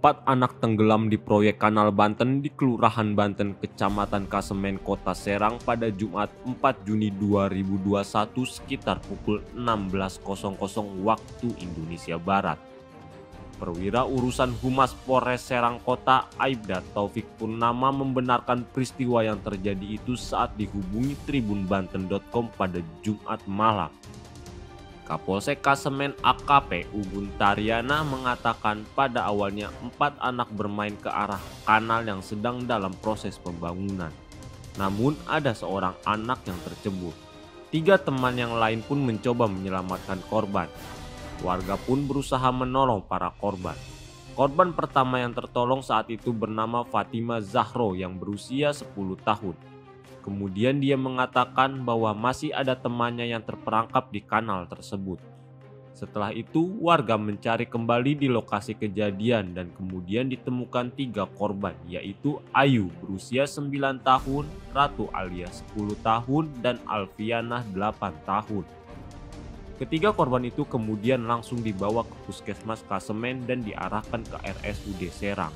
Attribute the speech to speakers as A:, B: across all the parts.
A: Empat anak tenggelam di proyek Kanal Banten di Kelurahan Banten, Kecamatan Kasemen, Kota Serang pada Jumat 4 Juni 2021 sekitar pukul 16.00 waktu Indonesia Barat. Perwira urusan Humas Polres Serang Kota Aibda Taufik Purnama membenarkan peristiwa yang terjadi itu saat dihubungi tribunbanten.com pada Jumat malam. Kapolsek Kasemen AKP Ugun Tariana mengatakan pada awalnya empat anak bermain ke arah kanal yang sedang dalam proses pembangunan. Namun ada seorang anak yang tercebur. Tiga teman yang lain pun mencoba menyelamatkan korban. Warga pun berusaha menolong para korban. Korban pertama yang tertolong saat itu bernama Fatima Zahro yang berusia 10 tahun. Kemudian dia mengatakan bahwa masih ada temannya yang terperangkap di kanal tersebut. Setelah itu, warga mencari kembali di lokasi kejadian dan kemudian ditemukan tiga korban, yaitu Ayu berusia 9 tahun, Ratu alias 10 tahun, dan Alfiana 8 tahun. Ketiga korban itu kemudian langsung dibawa ke puskesmas Kasemen dan diarahkan ke RSUD Serang.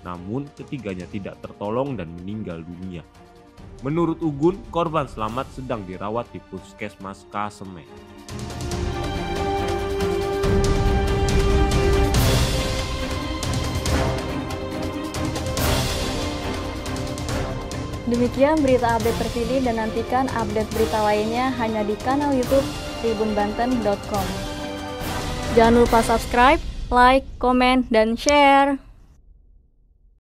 A: Namun ketiganya tidak tertolong dan meninggal dunia. Menurut Ugun, korban selamat sedang dirawat di Puskesmas Kaseme.
B: Demikian berita update terkini dan nantikan update berita lainnya hanya di kanal YouTube tribunbanten.com. Jangan lupa subscribe, like, komen, dan share.